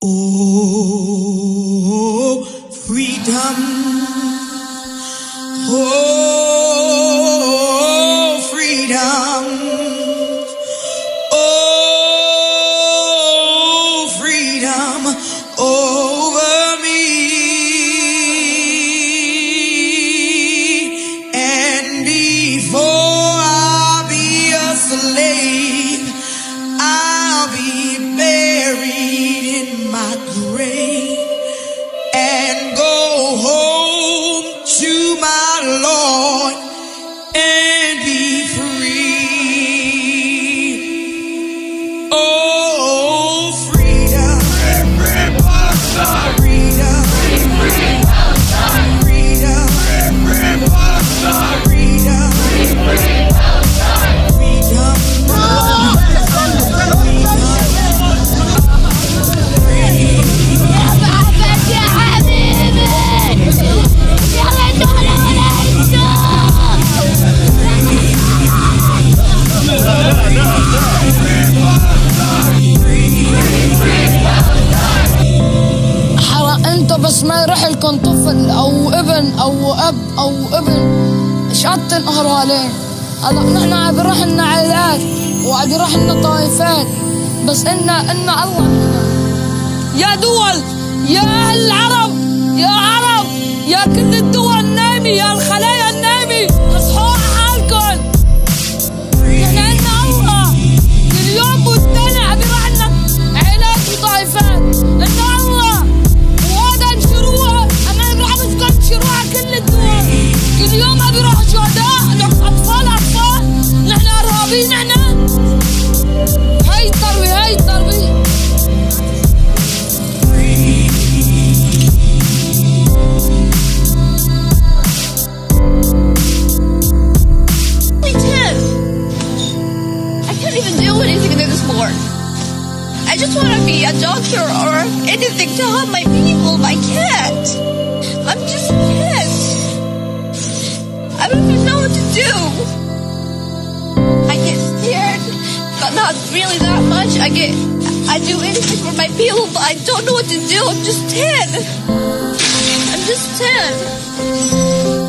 Oh, freedom. Oh, يروح لكم طفل أو ابن أو أب أو ابن. قد تنقهروا عليه هلا نحن عم بيروح لنا عائلات وعم بيروح لنا طائفات. بس إنا إنا الله منا. يا دول يا أهل العرب يا عرب يا كل الدول. الدول اليوم عم يروحوا شهداء لك اطفال اطفال نحن ارهابيين نحن هاي التروي هاي التروي only 10. I can't even do anything anymore. I just want to be a doctor or anything to help my people, Really that much. I get, I do anything for my people, but I don't know what to do. I'm just 10. I'm just 10.